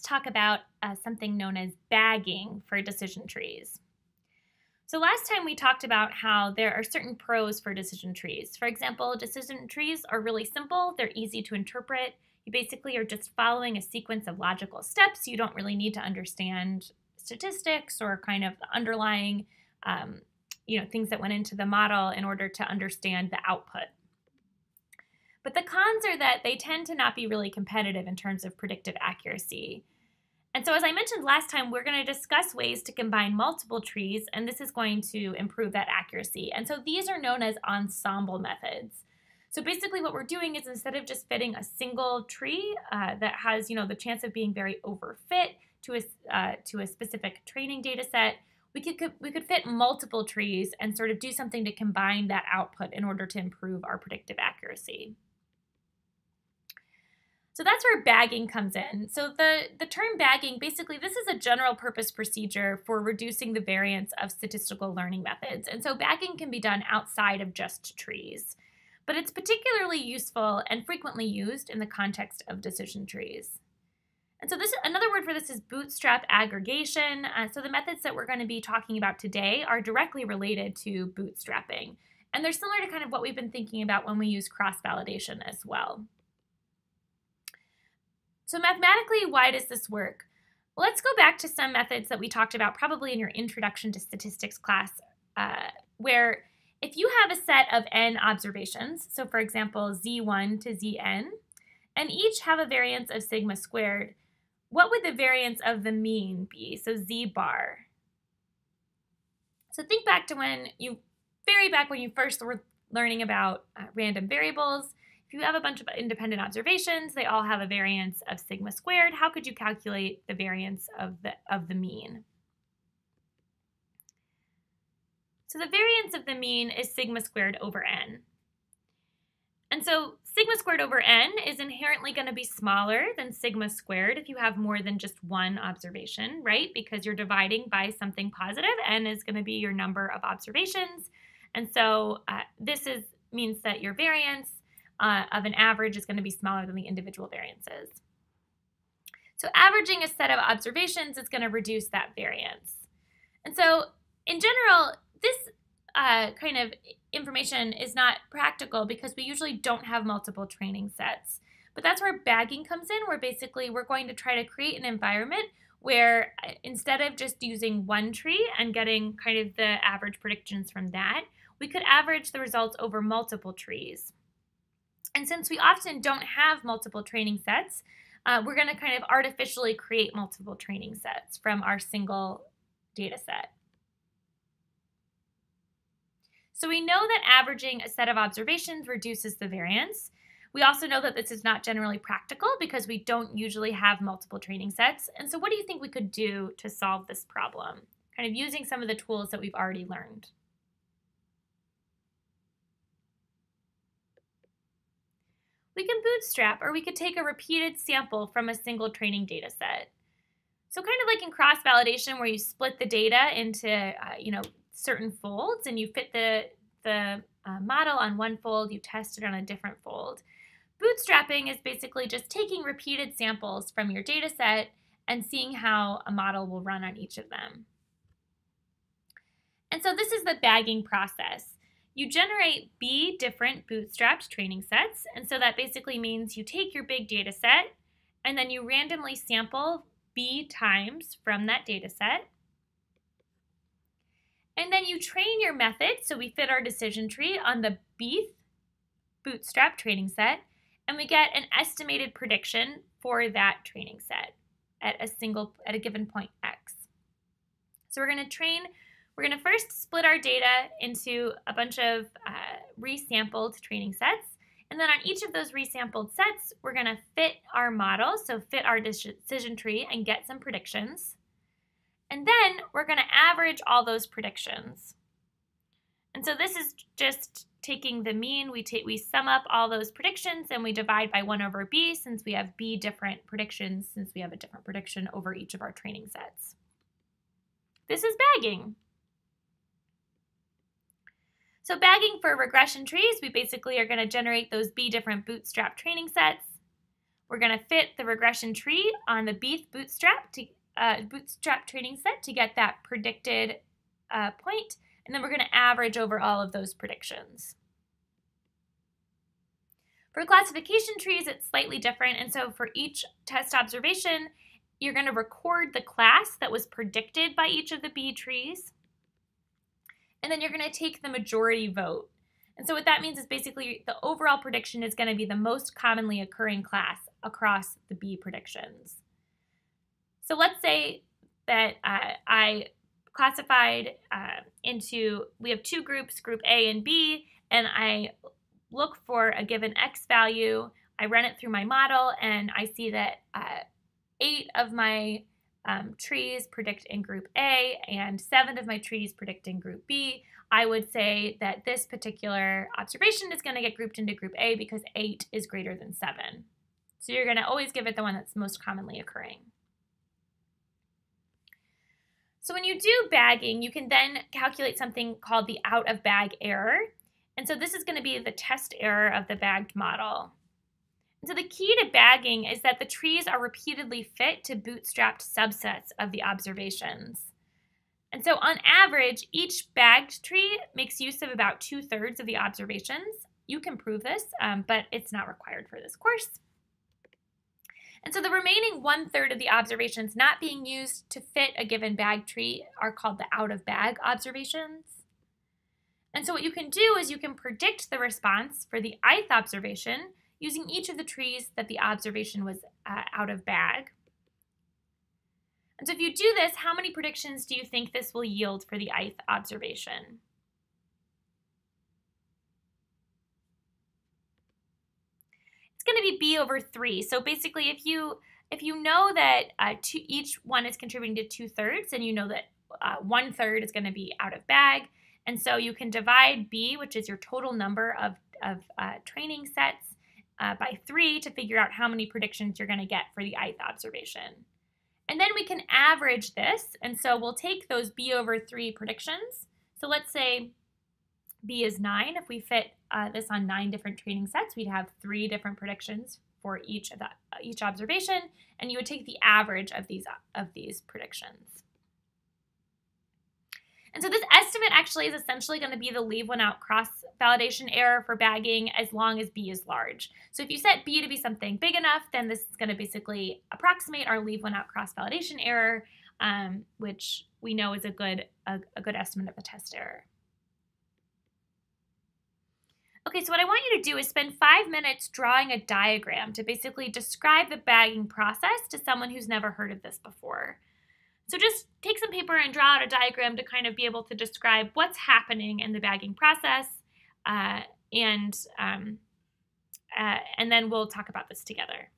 talk about uh, something known as bagging for decision trees. So last time we talked about how there are certain pros for decision trees. For example, decision trees are really simple, they're easy to interpret. You basically are just following a sequence of logical steps. You don't really need to understand statistics or kind of the underlying um, you know, things that went into the model in order to understand the output. But the cons are that they tend to not be really competitive in terms of predictive accuracy. And so, as I mentioned last time, we're going to discuss ways to combine multiple trees, and this is going to improve that accuracy. And so, these are known as ensemble methods. So basically, what we're doing is instead of just fitting a single tree uh, that has, you know, the chance of being very overfit to a uh, to a specific training data set, we could, could we could fit multiple trees and sort of do something to combine that output in order to improve our predictive accuracy. So that's where bagging comes in. So the, the term bagging, basically, this is a general purpose procedure for reducing the variance of statistical learning methods. And so bagging can be done outside of just trees. But it's particularly useful and frequently used in the context of decision trees. And so this another word for this is bootstrap aggregation. Uh, so the methods that we're going to be talking about today are directly related to bootstrapping. And they're similar to kind of what we've been thinking about when we use cross-validation as well. So mathematically, why does this work? Well, let's go back to some methods that we talked about probably in your introduction to statistics class, uh, where if you have a set of n observations, so for example, z1 to zn, and each have a variance of sigma squared, what would the variance of the mean be? So z bar. So think back to when you, very back when you first were learning about uh, random variables, if you have a bunch of independent observations, they all have a variance of sigma squared. How could you calculate the variance of the, of the mean? So the variance of the mean is sigma squared over n. And so sigma squared over n is inherently going to be smaller than sigma squared if you have more than just one observation, right? Because you're dividing by something positive. n is going to be your number of observations. And so uh, this is means that your variance uh, of an average is going to be smaller than the individual variances. So averaging a set of observations is going to reduce that variance. And so in general, this uh, kind of information is not practical because we usually don't have multiple training sets. But that's where bagging comes in, where basically we're going to try to create an environment where uh, instead of just using one tree and getting kind of the average predictions from that, we could average the results over multiple trees. And since we often don't have multiple training sets, uh, we're going to kind of artificially create multiple training sets from our single data set. So we know that averaging a set of observations reduces the variance. We also know that this is not generally practical because we don't usually have multiple training sets. And so what do you think we could do to solve this problem? Kind of using some of the tools that we've already learned. We can bootstrap or we could take a repeated sample from a single training data set. So kind of like in cross-validation where you split the data into, uh, you know, certain folds and you fit the, the uh, model on one fold, you test it on a different fold. Bootstrapping is basically just taking repeated samples from your data set and seeing how a model will run on each of them. And so this is the bagging process. You generate B different bootstrapped training sets, and so that basically means you take your big data set and then you randomly sample B times from that data set. And then you train your method, so we fit our decision tree on the B bootstrap training set, and we get an estimated prediction for that training set at a single at a given point x. So we're going to train we're going to first split our data into a bunch of uh, resampled training sets. And then on each of those resampled sets, we're going to fit our model, so fit our decision tree and get some predictions. And then we're going to average all those predictions. And so this is just taking the mean, we take we sum up all those predictions and we divide by 1 over b since we have b different predictions since we have a different prediction over each of our training sets. This is bagging. So bagging for regression trees, we basically are going to generate those B different bootstrap training sets. We're going to fit the regression tree on the bth bootstrap to uh, bootstrap training set to get that predicted uh, point, and then we're going to average over all of those predictions. For classification trees, it's slightly different, and so for each test observation, you're going to record the class that was predicted by each of the B trees, and then you're going to take the majority vote. And so what that means is basically the overall prediction is going to be the most commonly occurring class across the B predictions. So let's say that uh, I classified uh, into, we have two groups, group A and B, and I look for a given X value. I run it through my model and I see that uh, eight of my um, trees predict in group A and seven of my trees predict in group B. I would say that this particular observation is going to get grouped into group A because eight is greater than seven. So you're going to always give it the one that's most commonly occurring. So when you do bagging, you can then calculate something called the out of bag error. And so this is going to be the test error of the bagged model. So the key to bagging is that the trees are repeatedly fit to bootstrapped subsets of the observations. And so on average, each bagged tree makes use of about two thirds of the observations. You can prove this, um, but it's not required for this course. And so the remaining one third of the observations not being used to fit a given bag tree are called the out of bag observations. And so what you can do is you can predict the response for the ith observation using each of the trees that the observation was uh, out of bag. And so if you do this, how many predictions do you think this will yield for the ith observation? It's going to be b over 3. So basically, if you if you know that uh, two, each one is contributing to two thirds, and you know that uh, one third is going to be out of bag, and so you can divide b, which is your total number of, of uh, training sets, uh, by 3 to figure out how many predictions you're going to get for the ith observation. And then we can average this. And so we'll take those B over 3 predictions. So let's say B is 9. If we fit uh, this on nine different training sets, we'd have three different predictions for each of that, each observation, and you would take the average of these of these predictions. And so this estimate actually is essentially going to be the leave one out cross validation error for bagging as long as B is large. So if you set B to be something big enough, then this is going to basically approximate our leave one out cross validation error, um, which we know is a good, a, a good estimate of the test error. Okay, so what I want you to do is spend five minutes drawing a diagram to basically describe the bagging process to someone who's never heard of this before. So just take some paper and draw out a diagram to kind of be able to describe what's happening in the bagging process, uh, and um, uh, and then we'll talk about this together.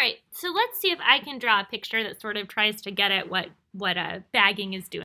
Right, so let's see if I can draw a picture that sort of tries to get at what what uh, bagging is doing.